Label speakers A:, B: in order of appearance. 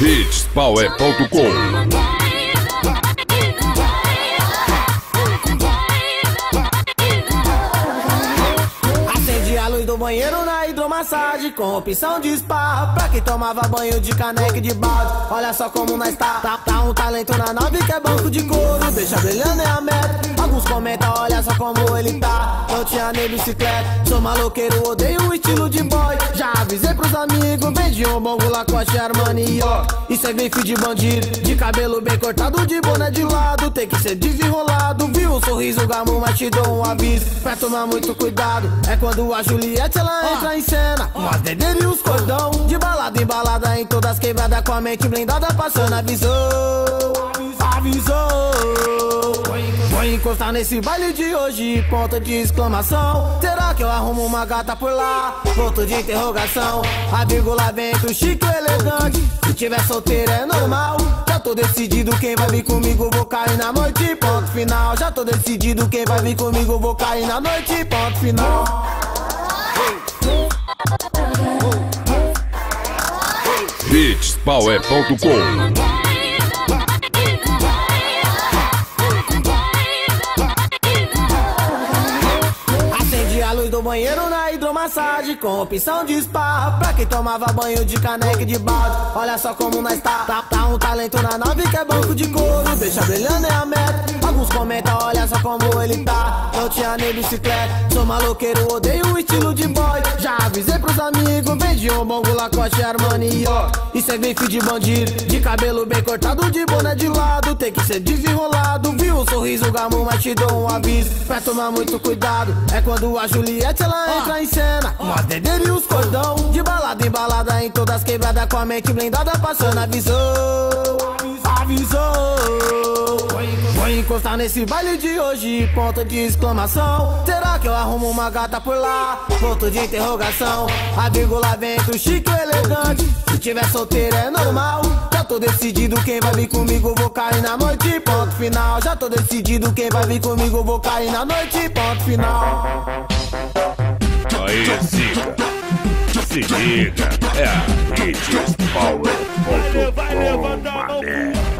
A: Hitspower.com
B: Acende a luz do banheiro na hidromassagem Com opção de spa. Pra quem tomava banho de caneca e de balde Olha só como nós tá. Tá, tá um talento na nave que é banco de couro. Deixa brilhando é a meta. Alguns comentam, olha só como ele tá Tinha nem bicicleta. Sou maloqueiro, odeio o estilo de boy. Já avisei pros amigos Vendi um bongo Lacoste Armani ó. Isso é bife de bandido De cabelo bem cortado, de boné de lado. Tem que ser desenrolado Viu? O sorriso gamo, mas te dou um aviso. Pra tomar muito cuidado É quando a Juliette ela entra em cena. Com as dedeiras e os cordão De balada em balada Em todas quebradas com a mente blindada Passando avisou. Avisou. Vou encostar nesse baile de hoje, ponto de exclamação. Será que eu arrumo uma gata por lá? Ponto de interrogação. A vírgula vem do chique elegante. Se tiver solteiro é normal. Já tô decidido quem vai vir comigo, vou cair na noite, ponto final. Já tô decidido quem vai vir comigo, vou cair na noite, ponto final.
A: Hitspower.com
B: do banheiro na hidromassagem Com opção de spa Pra quem tomava banho de caneca e de balde. Olha só como nós tá Tá, tá um talento na nave que é banco de couro Deixa brilhando é a meta. Alguns comentam, olha só como ele tá Não tinha nem bicicleta Sou maloqueiro, odeio o estilo de boy. Já avisei pros amigos Vendi um bongo Lacoste Armani ó. Isso é bife de bandido De cabelo bem cortado, de boné de lado Tem que ser desenrolado Viu o gamo, mas te dou um aviso. Pra tomar muito cuidado É quando a Juliette ela entra em cena. Dedeiras e os cordão De balada em balada Em todas quebradas com a mente blindada Passando avisou Avisou encostar nesse baile de hoje, ponto de exclamação. Será que eu arrumo uma gata por lá? Ponto de interrogação. A vírgula vem do chique e elegante. Se tiver solteiro é normal. Já tô decidido quem vai vir comigo, vou cair na noite, ponto final. Já tô decidido quem vai vir comigo, vou cair na noite, ponto final.
A: Aí, Zica. Se liga, é a Hitspower.com, mané.